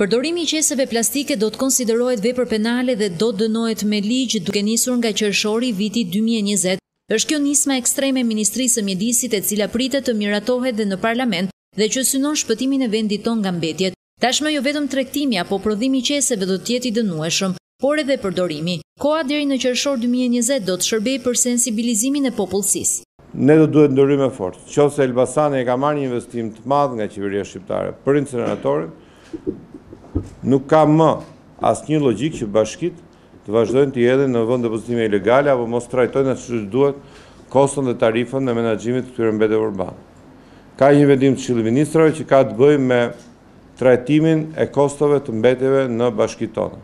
Përdorimi i qeseve plastike do të konsiderohet vepër penale dhe do të dënohet me ligj duke nisur nga qershori i vitit dy mijë e njëzet. Është kjo nisma ekstreme e Ministrisë së Mjedisit e cila pritet të miratohet dhe në Parlament dhe që synon shpëtimin e vendit tonë nga mbetjet. Tashmë jo vetëm tregtimi apo prodhimi i qeseve do të jetë i dënueshëm, por edhe përdorimi. Koha deri në qershor dy mijë e njëzet do të shërbejë për sensibilizimin e popullsisë. Ne do të duhet ndërhyjmë fort. Në qoftë se Elbasani e ka marrë një investim të madh nga qeveria shqiptare për inceneratorin, nuk ka më asnjë logjikë që bashkitë të vazhdojnë të hedhin në vend-depozitime ilegale apo mos trajtojnë ashtu siç duhet koston dhe tarifën e menaxhimit të këtyre mbetjeve urbane. Ka një vendim të Këshillit të Ministrave që ka të bëjë me trajtimin e kostove të mbetjeve në bashkitë tona.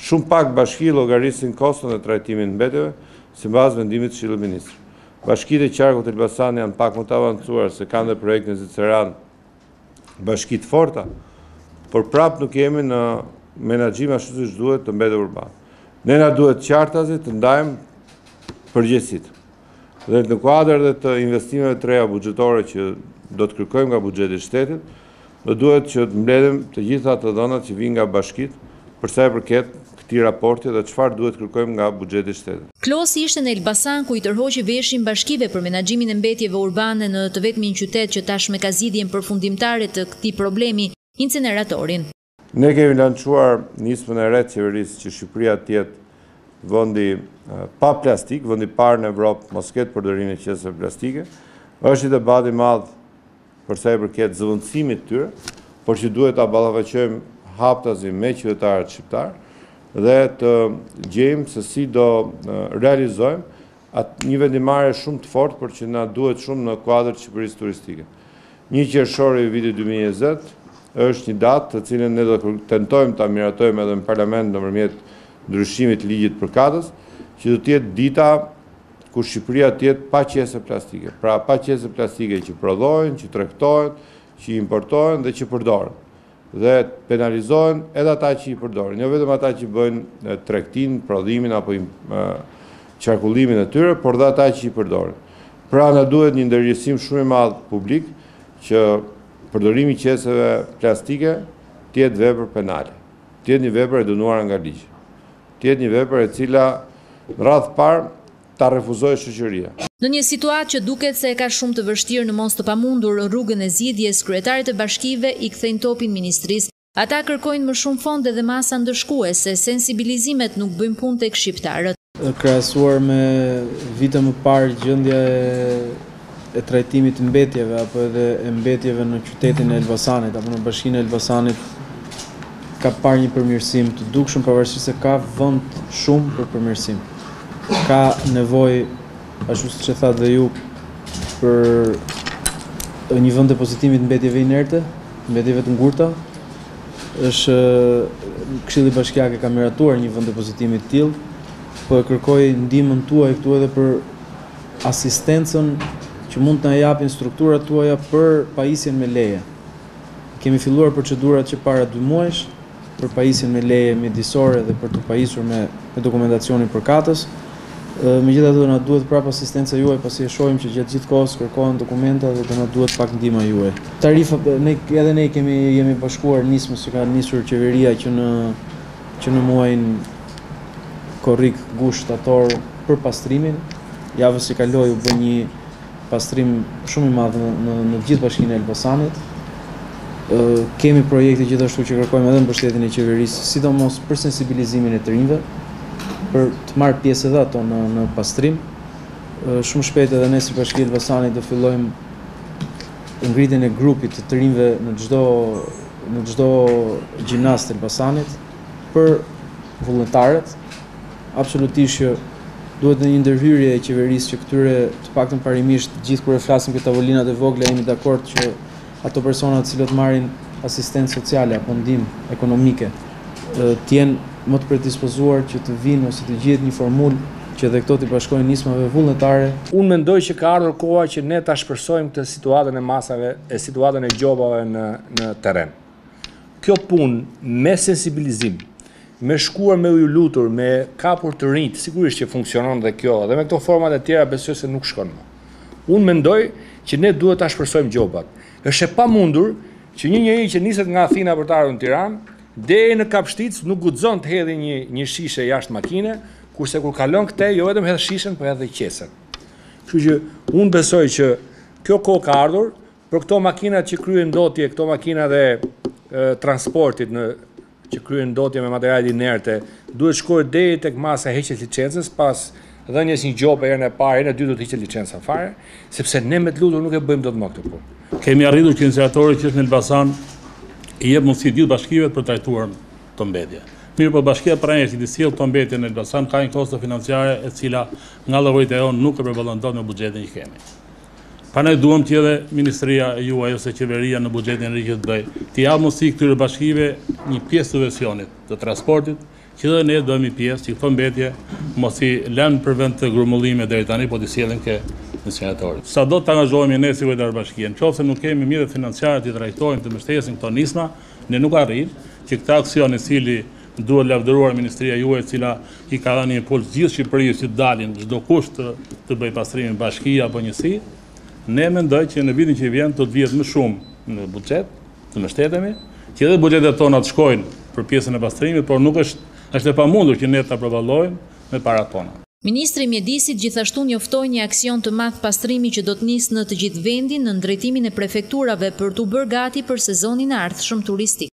Shumë pak bashki llogarisin koston e trajtimit të mbetjeve, sipas vendimit të Këshillit të Ministrave. Bashkitë e qarkut Elbasan janë pak më të avancuar, se kanë dhe projektin zviceran, bashki të forta, por prapë nuk jemi në menaxhim ashtu siç duhet të mbetjeve urbane. Ne na duhet qartazi të ndajmë përgjegjësitë. Dhe në kuadër dhe të investimeve të reja buxhetore që do të kërkojmë nga buxheti i shtetit, do duhet që të mbledhim të gjitha të dhënat që vijnë nga bashkitë për sa i përket këtij raporti dhe çfarë duhet të kërkojmë nga buxheti i shtetit. Klosi ishte në Elbasan ku i tërhoqi veshin bashkive për menaxhimin e mbetjeve urbane në të vetmin qytet që tashmë e ka zgjidhjen përfundimtare të këtij problemi, inceneratorin. Ne kemi lançuar nismën e re të qeverisë që Shqipëria të jetë vendi pa plastik, vendi i parë në Evropë mos ketë përdorimin e qeseve plastike. Është një debat i madh për sa i përket zëvendësimit të tyre, por që duhet ta ballafaqojmë haptazi me qytetarët shqiptarë dhe të gjejmë se si do realizojmë Atë një vendimmarrje shumë të fortë por që na duhet shumë në kuadër të Shqipërisë turistike. Një qershori i vitit dy mijë e njëzet është një datë të cilën ne do të tentojmë ta miratojmë edhe në Parlament nëpërmjet ndryshimit të ligjit përkatës, që do të jetë dita kur Shqipëria të jetë pa qese plastike. Pra pa qese plastike që prodhohen, që tregtohen, që importohen dhe që përdoren. Dhe të penalizohen edhe ata që i përdorin, jo vetëm ata që bëjnë tregtinë, prodhimin apo qarkullimin e tyre, por dhe ata që i përdorin. Pra na duhet një ndërgjegjësim shumë i madh publik që përdorimi i qeseve plastike të jetë vepër penale, të jetë një vepër e dënuar nga ligji, të jetë një vepër e cila në radhë të parë ta refuzojë shoqëria. Në një situatë që duket se e ka shumë të vështirë në mos të pamundur rrugën e zgjidhjes, kryetarët e bashkive i kthejnë topin ministrisë. Ata kërkojnë më shumë fonde dhe masa ndëshkuese se sensibilizimet nuk bëjnë punë tek shqiptarët. Krahasuar me vite më parë gjendja e. e trajtimit të mbetjeve apo edhe e mbetjeve në qytetin e Elbasanit apo në bashkinë e Elbasanit ka parë një përmirësim të dukshëm pavarësisht se ka vend shumë për përmirësim. Ka nevojë ashtu siç e thatë dhe ju për një vend depozitimit të mbetjeve inerte, mbetjeve të ngurta. Është Këshilli Bashkiak e ka miratuar një vend depozitimi të tillë, po e kërkoj ndihmën tuaj këtu edhe për asistencën që mund të na japin strukturat tuaja për pajisjen me leje. Kemi filluar procedurat që para dy muajsh për pajisjen me leje mjedisore dhe për të pajisur me, me dokumentacionin përkatës. Megjithatë do na duhet prapë asistenca juaj pasi e shohim që gjatë gjithë kohës kërkohen dokumenta dhe do na duhet pak ndihma juaj. Tarifa, ne edhe ne kemi jemi bashkuar nismës që ka nisur qeveria që në që në muajin korrik, gusht, shtator, Për pastrimin, javën që kaloi u bë një pastrim shumë i madh në në, në gjithë bashkinë e Elbasanit. Ë kemi projekte gjithashtu që kërkojmë edhe mbështetjen e qeverisë, sidomos për sensibilizimin e të rinjve, për të marrë pjesë edhe ato në në pastrim. Ë shumë shpejt edhe ne si Bashki Elbasanit do fillojmë ngritjen e grupit të të rinjve në çdo në çdo gjimnaz të Elbasanit për vullnetarët Absolutisht që duhet dhe një ndërhyrje e qeverisë që këtyre, të paktën parimisht, gjithë kur e flasim te tavolinat e vogla jemi dakord që ato persona të cilët marrin asistencë sociale apo ndihmë ekonomike të jenë më të predispozuar që të vinë ose të gjihet një formulë që dhe këto t'i bashkohen nismave vullnetare Unë mendoj që ka ardhur koha që ne ta ashpërsojmë këtë situatën e masave e situatën e gjobave në në terren. Kjo punë me sensibilizim, me shkuar me iu lutur, me kapur të rinjtë, sigurisht që funksionon dhe kjo, dhe me këto format e tjera besoj se nuk shkon më. Unë mendoj që ne duhet t'i ashpërsojmë gjobat. Është e pamundur që një njeri që niset nga Athina për të ardhur në Tiranë, deri në Kapshticë nuk guxon të hedhë një një shishe jashtë makine, kurse kur kalon këtej, jo vetëm hedh shishen, po hedh dhe qesen. Kështu që unë besoj që kjo kohë ka ardhur, Për këto makinat që kryejnë ndotje, këto makina e transportit në që kryejnë ndotje me materiale inerte, duhet shkojë deri tek masa e heqjes licencës, pas dhënies një gjobë herën e parë, herën e dytë t'i hiqet licenca fare, sepse ne me të lutur nuk e bëjmë dot më këtë punë. Kemi arritur që inceneratori që është në Elbasan i jep mundësi gjithë bashkive t'i trajtojnë këto mbetje. Mirëpo bashkia Prrenjas t'i sjellë këto mbetje në Elbasan ka një kosto financiare e cila nga llogaritë tona nuk e përballon dot me buxhetin që kemi. Pra ne duam që edhe ministria juaj ose qeveria në buxhetin e ri që të bëjë, t'i japë mundësi këtyre bashkive një pjesë subvencionit të transportit, që edhe ne të bëhemi pjesë, që këto mbetje mos t'i lënë për vendgrumbullime deri tani, po t'i sjellin ke inceneratori. Sado të angazhohemi ne si bashki, qoftë se nuk kemi mjetet financiare t'i trajtojmë, të mbështesin këto nisma, ne nuk arrijmë që këtë aksion i cili Duhet lavdëruar ministria juaj cila i ka dhënë impuls gjithë Shqipërisë që të dalin çdokush të të bëjë pastrimin bashki apo njësi. Ne mendoj që në vitin që vjen do të vihet më shumë në buxhet, të mbështetemi, që edhe buxhetet tona të shkojnë për pjesën e pastrimit, por nuk është është e pamundur që ne ta përballojmë me paratë tona. Ministri i Mjedisit gjithashtu njoftoi një aksion të madh pastrimi që do të nisë në të gjithë vendin nën drejtimin e prefekturave për t'u bërë gati për sezonin e ardhshëm turistik.